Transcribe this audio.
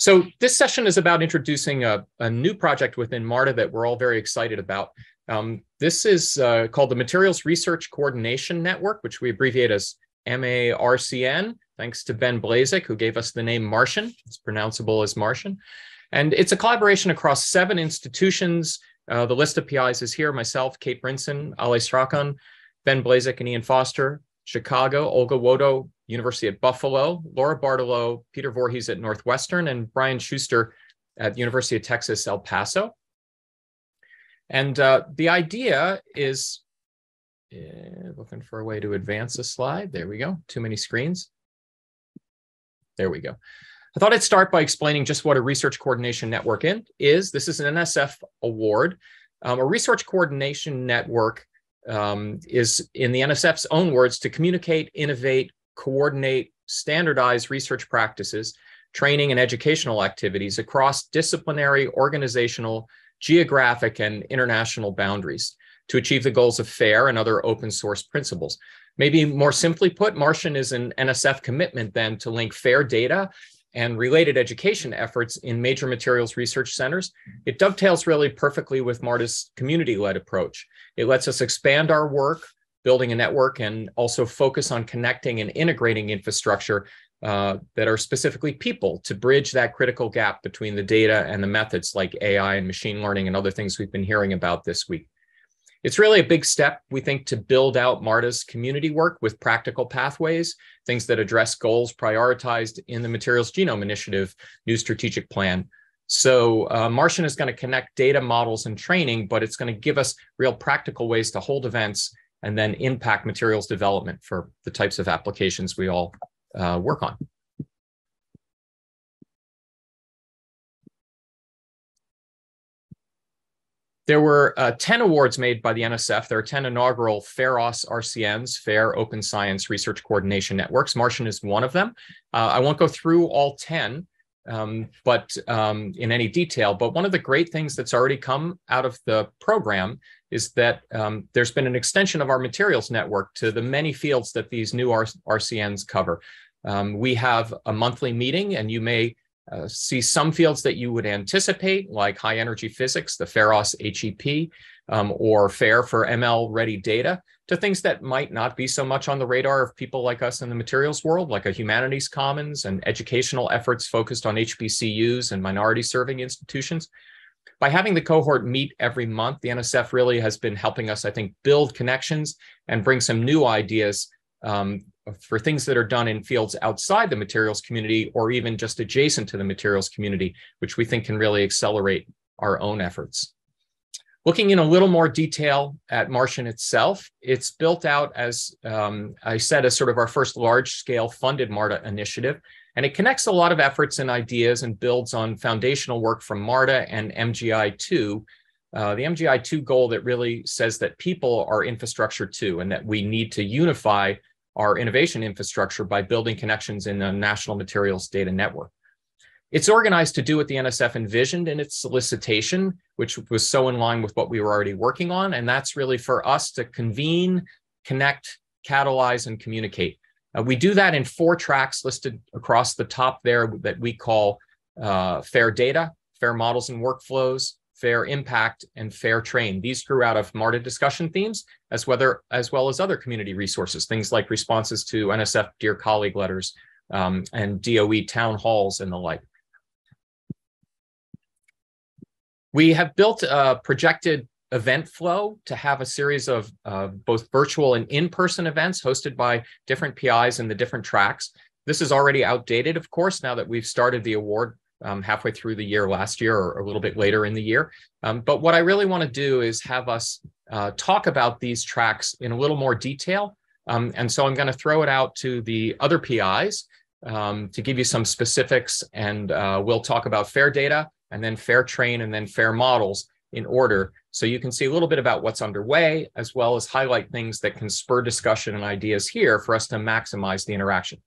So this session is about introducing a, a new project within MaRDA that we're all very excited about. Um, this is uh, called the Materials Research Coordination Network, which we abbreviate as MARCN, thanks to Ben Blaiszik, who gave us the name Martian. It's pronounceable as Martian. And it's a collaboration across seven institutions. Uh, the list of PIs is here, myself, Cate Brinson, Ali Strachan, Ben Blaiszik and Ian Foster, Chicago, Olga Wodo, University at Buffalo, Laura Bartolo, Peter Voorhees at Northwestern, and Brian Schuster at University of Texas, El Paso. And uh, the idea is uh, looking for a way to advance a slide. There we go. Too many screens. There we go. I thought I'd start by explaining just what a research coordination network is. This is an NSF award. Um, a research coordination network um, is, in the NSF's own words, to communicate, innovate, coordinate, standardize research practices, training, and educational activities across disciplinary, organizational, geographic, and international boundaries to achieve the goals of FAIR and other open source principles. Maybe more simply put, Martian is an NSF commitment then to link FAIR data and related education efforts in major materials research centers, it dovetails really perfectly with MaRDA's community-led approach. It lets us expand our work, building a network, and also focus on connecting and integrating infrastructure uh, that are specifically people to bridge that critical gap between the data and the methods like AI and machine learning and other things we've been hearing about this week. It's really a big step, we think, to build out MaRDA's community work with practical pathways, things that address goals prioritized in the Materials Genome Initiative new strategic plan. So uh, Martian is going to connect data models and training, but it's going to give us real practical ways to hold events and then impact materials development for the types of applications we all uh, work on. There were uh, 10 awards made by the NSF. There are 10 inaugural FAIROS RCNs, FAIR Open Science Research Coordination Networks. Martian is one of them. Uh, I won't go through all 10, um, but um, in any detail. But one of the great things that's already come out of the program is that um, there's been an extension of our materials network to the many fields that these new R RCNs cover. Um, we have a monthly meeting, and you may uh, see some fields that you would anticipate, like high energy physics, the FAIROS HEP, um, or FAIR for ML ready data, to things that might not be so much on the radar of people like us in the materials world, like a humanities commons and educational efforts focused on HBCUs and minority serving institutions. By having the cohort meet every month, the NSF really has been helping us, I think, build connections and bring some new ideas um, for things that are done in fields outside the materials community or even just adjacent to the materials community, which we think can really accelerate our own efforts. Looking in a little more detail at Martian itself, it's built out as um, I said, as sort of our first large scale funded MaRDA initiative. And it connects a lot of efforts and ideas and builds on foundational work from MaRDA and MGI2. Uh, the MGI2 goal that really says that people are infrastructure too, and that we need to unify our innovation infrastructure by building connections in a national materials data network. It's organized to do what the NSF envisioned in its solicitation, which was so in line with what we were already working on. And that's really for us to convene, connect, catalyze, and communicate. Uh, we do that in four tracks listed across the top there that we call uh, FAIR data, FAIR models and workflows, fair impact, and fair train. These grew out of MaRDA discussion themes, as, whether, as well as other community resources, things like responses to NSF Dear Colleague letters um, and DOE town halls and the like. We have built a projected event flow to have a series of uh, both virtual and in-person events hosted by different PIs in the different tracks. This is already outdated, of course, now that we've started the award um, halfway through the year last year or a little bit later in the year. Um, but what I really want to do is have us uh, talk about these tracks in a little more detail. Um, and so I'm going to throw it out to the other PIs um, to give you some specifics. And uh, we'll talk about fair data and then fair train and then fair models in order. So you can see a little bit about what's underway, as well as highlight things that can spur discussion and ideas here for us to maximize the interaction.